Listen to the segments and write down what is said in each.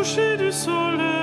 coucher du soleil.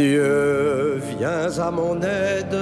Dieu, viens à mon aide.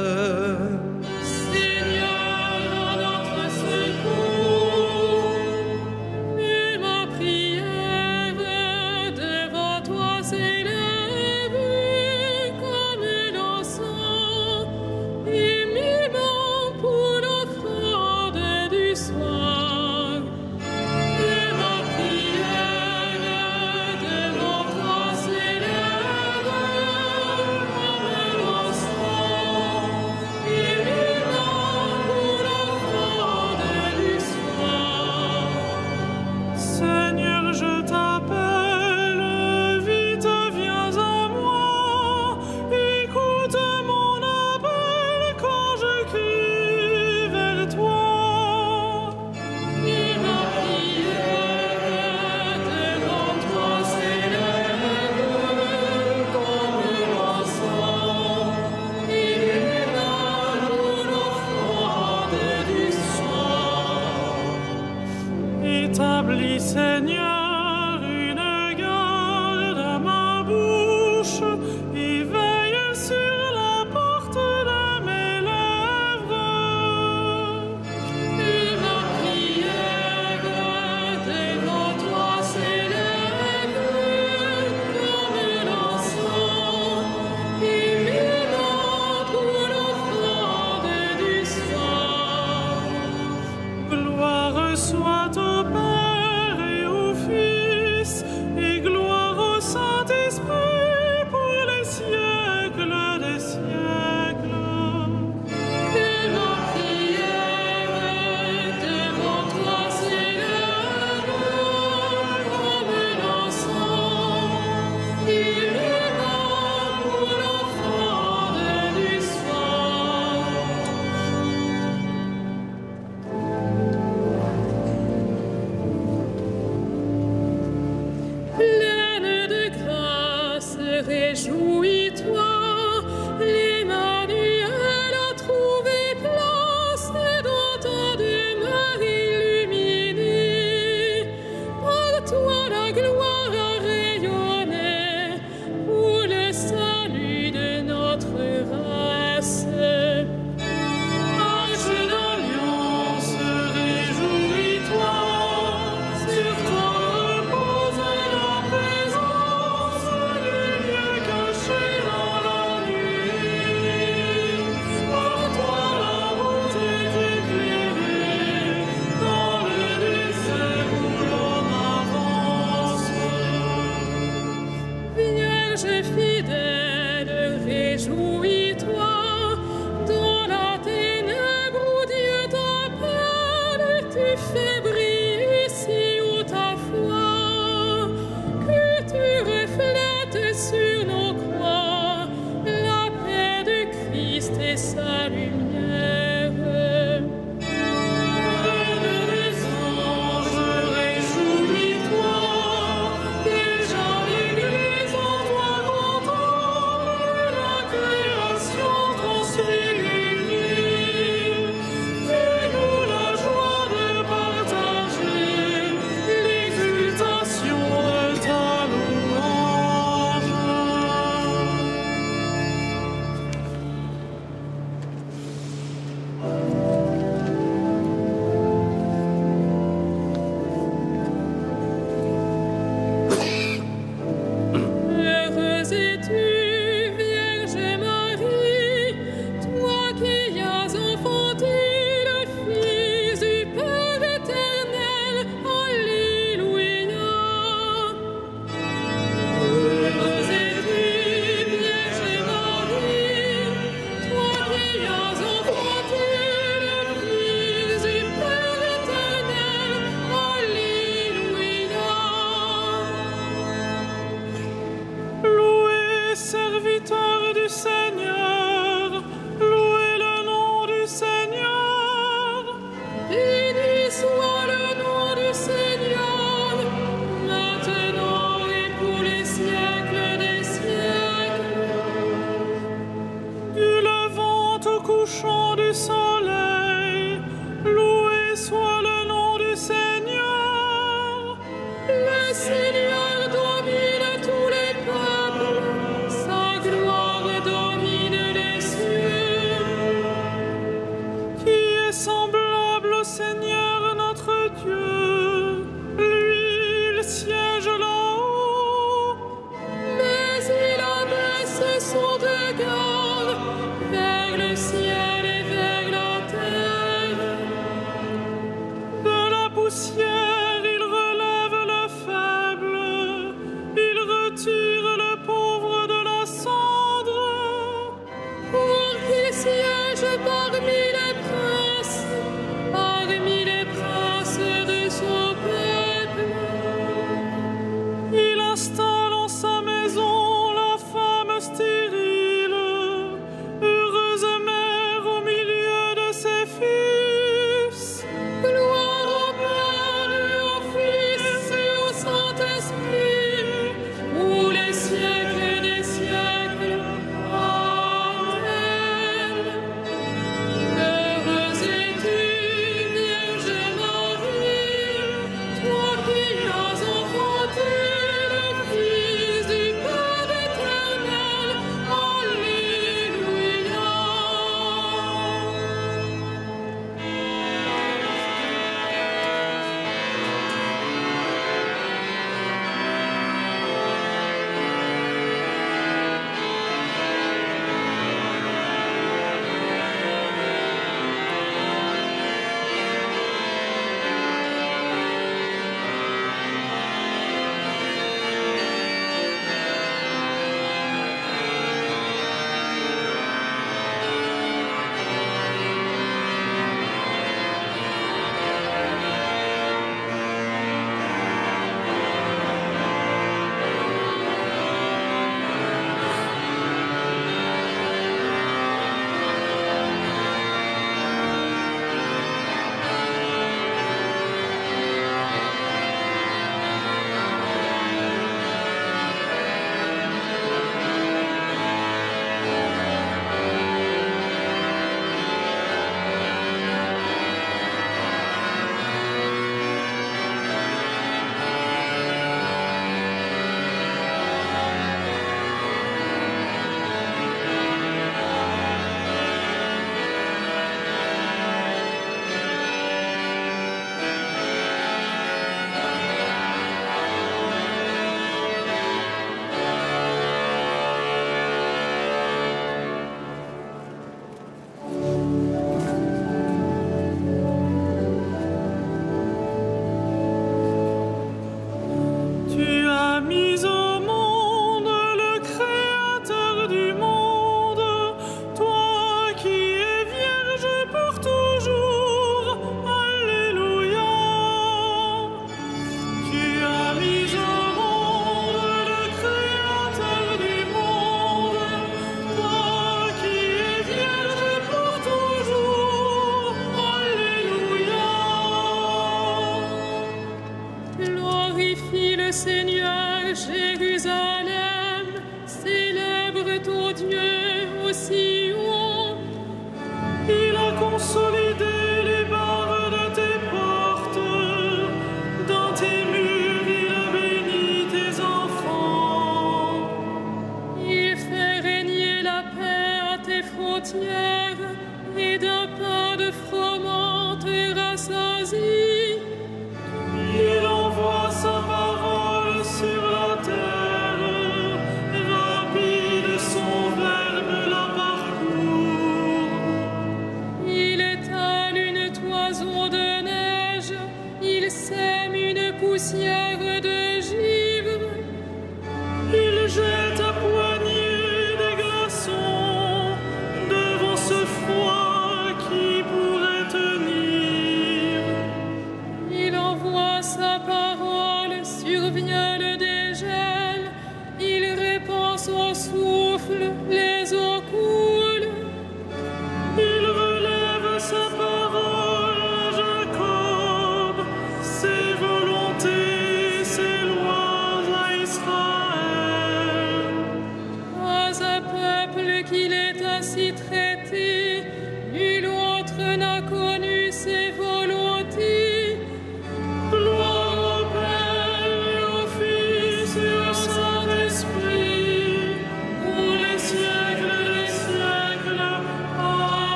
Toujours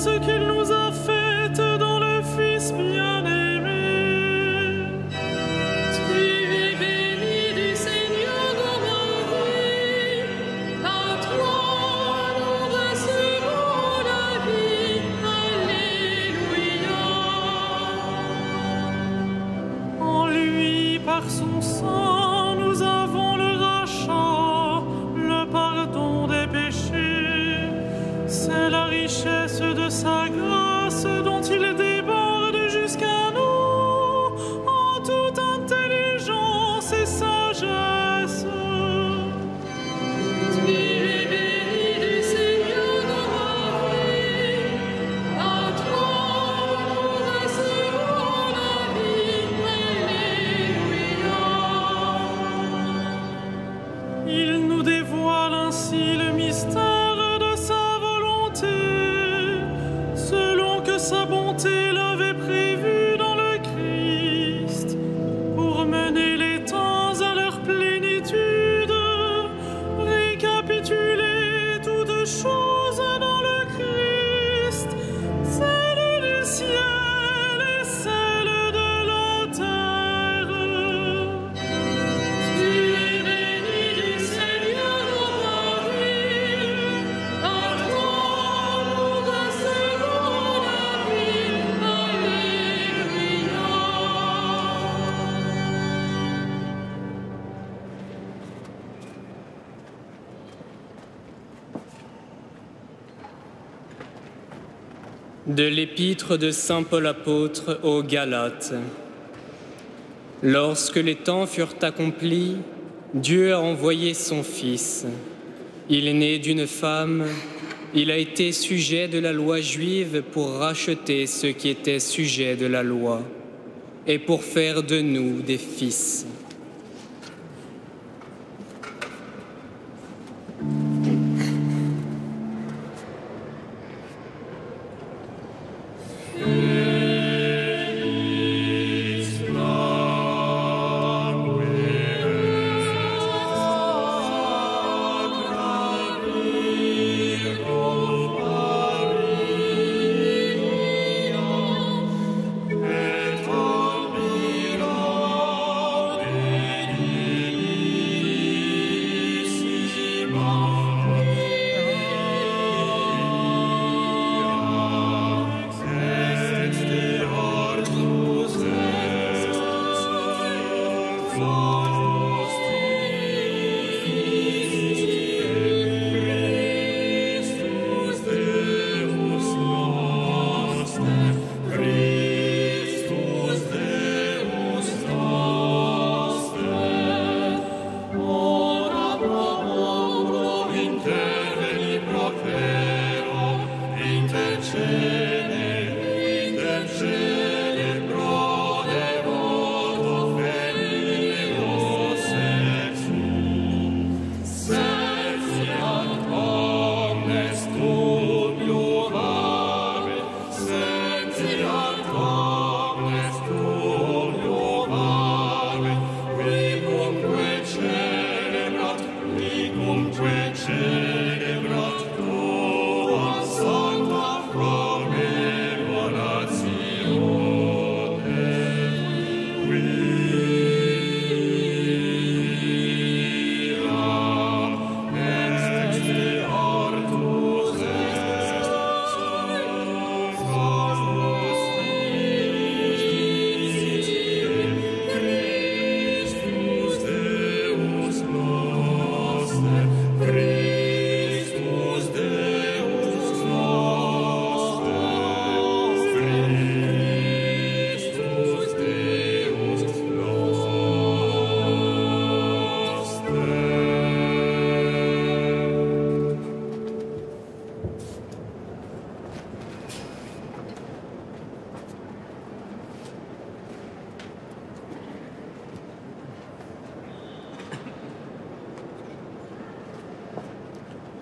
ce qu'il si le de l'épître de Saint Paul apôtre aux Galates. Lorsque les temps furent accomplis, Dieu a envoyé son Fils. Il est né d'une femme, il a été sujet de la loi juive pour racheter ceux qui étaient sujets de la loi et pour faire de nous des fils.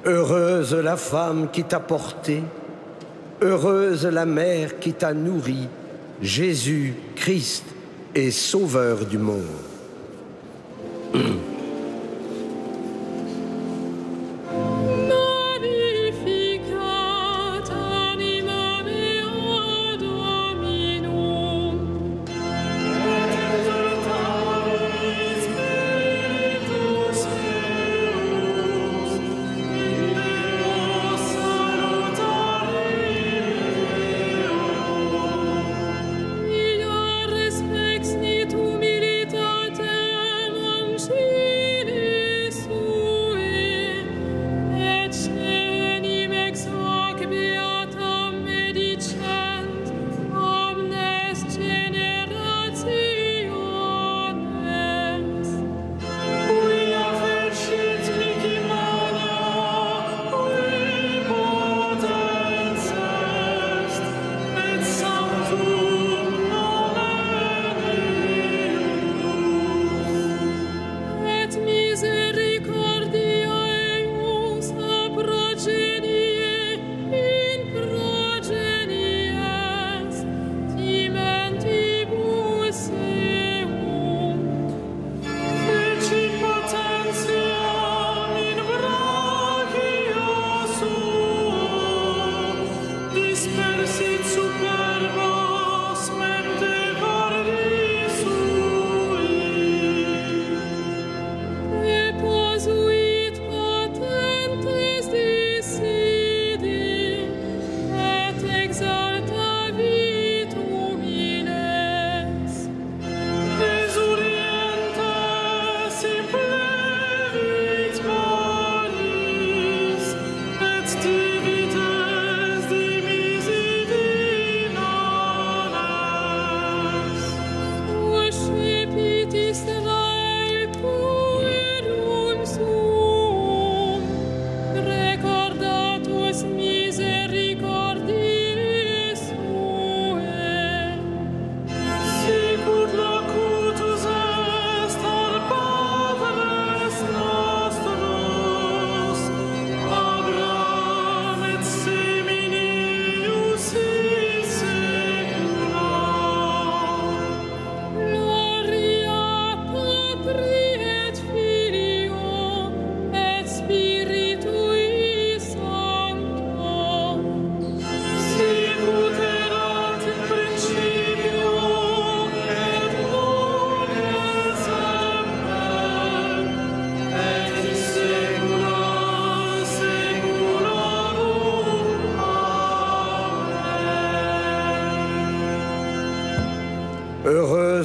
Heureuse la femme qui t'a porté, heureuse la mère qui t'a nourri, Jésus, Christ et Sauveur du monde.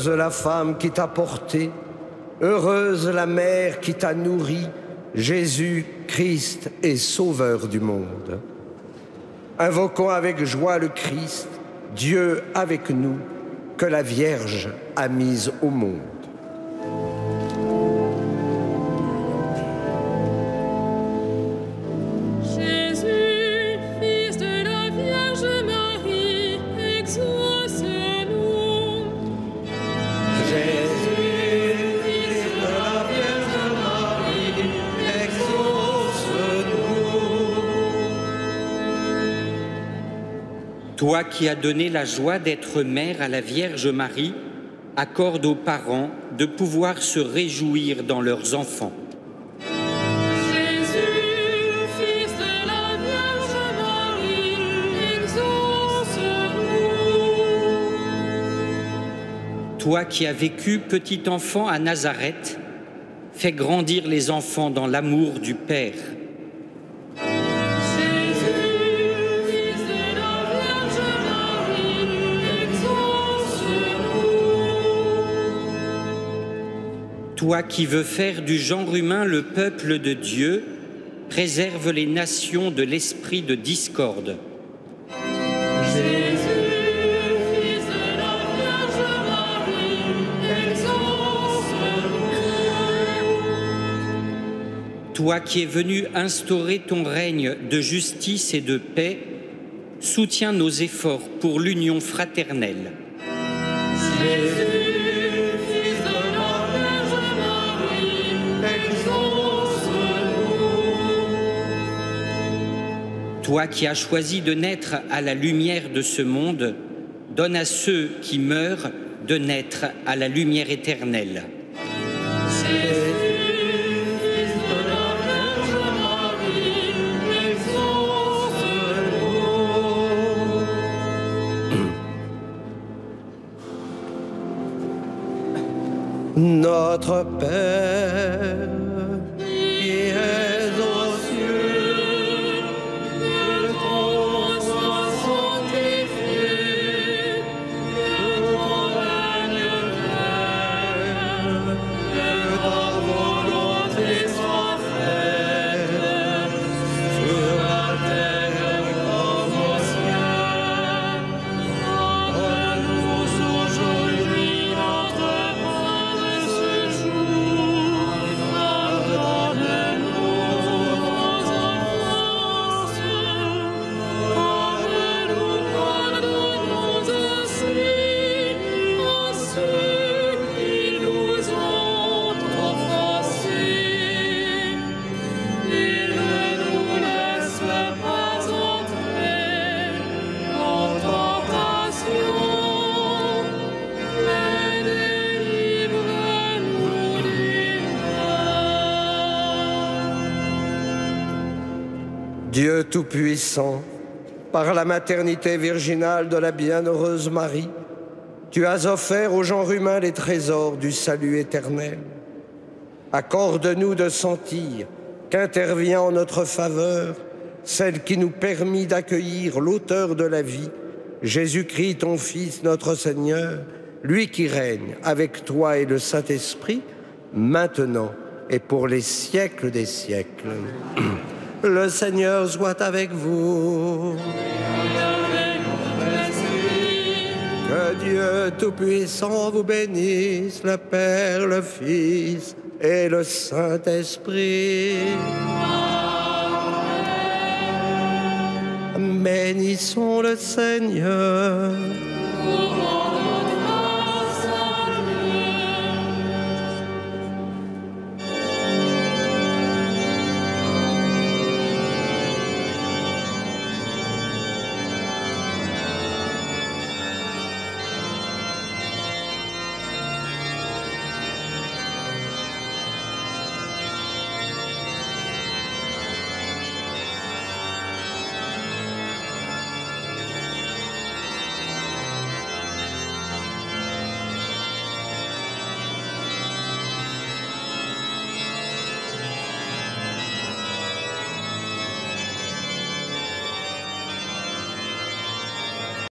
Heureuse la femme qui t'a porté, heureuse la mère qui t'a nourri, Jésus, Christ et Sauveur du monde. Invoquons avec joie le Christ, Dieu avec nous, que la Vierge a mise au monde. Toi qui as donné la joie d'être mère à la Vierge Marie, accorde aux parents de pouvoir se réjouir dans leurs enfants. Jésus, fils de la Vierge Marie, exauce-nous. Toi qui as vécu petit enfant à Nazareth, fais grandir les enfants dans l'amour du Père. Toi qui veux faire du genre humain le peuple de Dieu, préserve les nations de l'esprit de discorde. Toi qui es venu instaurer ton règne de justice et de paix, soutiens nos efforts pour l'union fraternelle. Toi qui as choisi de naître à la lumière de ce monde, donne à ceux qui meurent de naître à la lumière éternelle. Notre Père, Dieu Tout-Puissant, par la maternité virginale de la bienheureuse Marie, tu as offert au genre humain les trésors du salut éternel. Accorde-nous de sentir qu'intervient en notre faveur celle qui nous permit d'accueillir l'auteur de la vie, Jésus-Christ, ton Fils, notre Seigneur, lui qui règne avec toi et le Saint-Esprit, maintenant et pour les siècles des siècles. Le Seigneur soit avec vous. Que Dieu Tout-Puissant vous bénisse, le Père, le Fils et le Saint-Esprit. Bénissons le Seigneur.